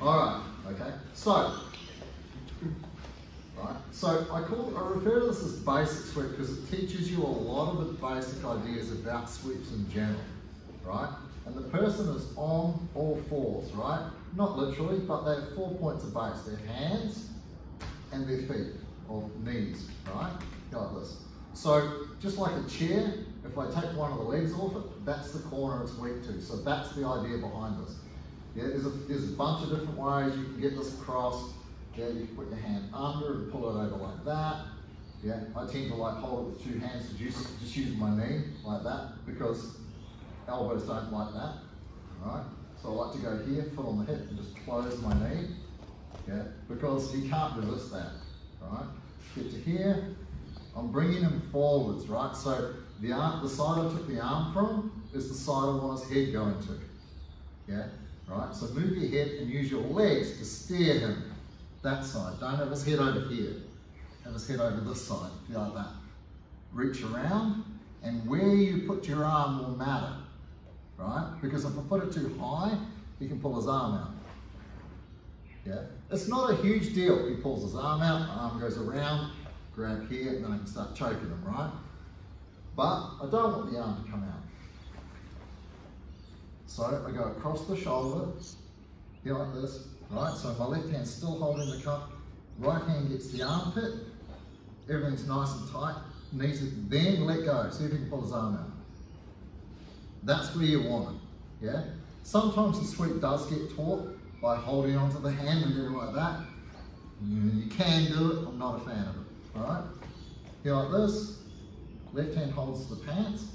All right, okay. So, right. So I call I refer to this as basic sweep because it teaches you a lot of the basic ideas about sweeps in general, right? And the person is on all fours, right? Not literally, but they have four points of base: their hands and their feet or knees, right? Like this. So just like a chair, if I take one of the legs off it, that's the corner it's weak to. So that's the idea behind this. Yeah, there's a, there's a bunch of different ways you can get this across. Yeah, you can put your hand under and pull it over like that. Yeah, I tend to like hold it with two hands to just, just use my knee like that because elbows don't like that. All right, so I like to go here, foot on the hip and just close my knee. Yeah, because he can't resist that. All right, get to here. I'm bringing him forwards, right? So the arm, the side I took the arm from is the side I want his head going to. Yeah, right? So move your head and use your legs to steer him that side. Don't have his head over here. Have his head over this side, like that. Reach around, and where you put your arm will matter, right? Because if I put it too high, he can pull his arm out. Yeah, it's not a huge deal. He pulls his arm out, arm goes around, grab here, and then I can start choking him, right? But I don't want the arm to come out. So I go across the shoulder, here like this, right? So my left hand's still holding the cup, right hand gets the armpit, everything's nice and tight, knees it, then let go, see if you can pull his arm out. That's where you want it, yeah? Sometimes the sweep does get taught by holding onto the hand and doing like that. Mm, you can do it, I'm not a fan of it, all right? Here like this, left hand holds the pants,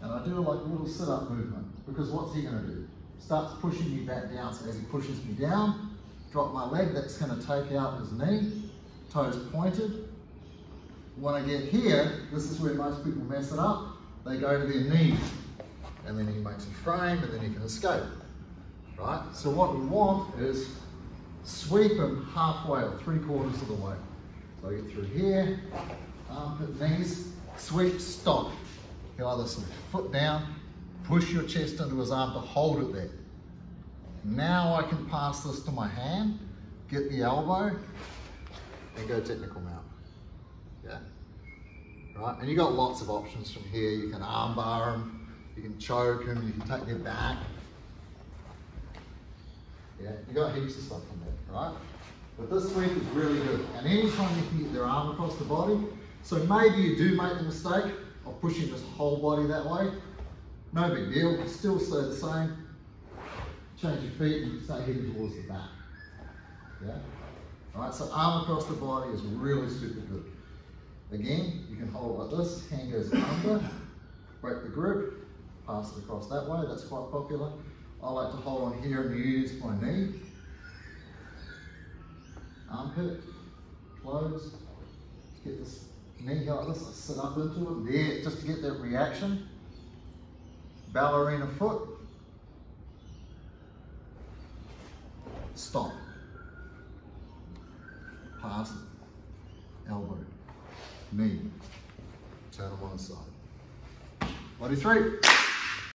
and I do like a little sit-up movement, because what's he gonna do? Starts pushing me back down, so as he pushes me down, drop my leg, that's gonna take out his knee, toes pointed. When I get here, this is where most people mess it up, they go to their knees, and then he makes a frame, and then he can escape, right? So what we want is sweep him halfway or three quarters of the way. So I get through here, armpit, knees, sweep, stop. You either foot down, push your chest into his arm to hold it there. Now I can pass this to my hand, get the elbow, and go technical mount. Yeah? Right? And you got lots of options from here. You can arm bar him, you can choke him, you can take their back. Yeah, you got heaps of stuff from there, right? But this sweep is really good. And anytime you can get their arm across the body, so maybe you do make the mistake of pushing this whole body that way, no big deal, still stay the same. Change your feet and start heading towards the back. Yeah? Alright, so arm across the body is really super good. Again, you can hold like this, hand goes under, break the grip, pass it across that way, that's quite popular. I like to hold on here and use my knee. Armpit, close, get this knee like this, I sit up into it, there, just to get that reaction. Ballerina foot. Stop. Pass. Elbow. Knee. Turn on the side. Body three.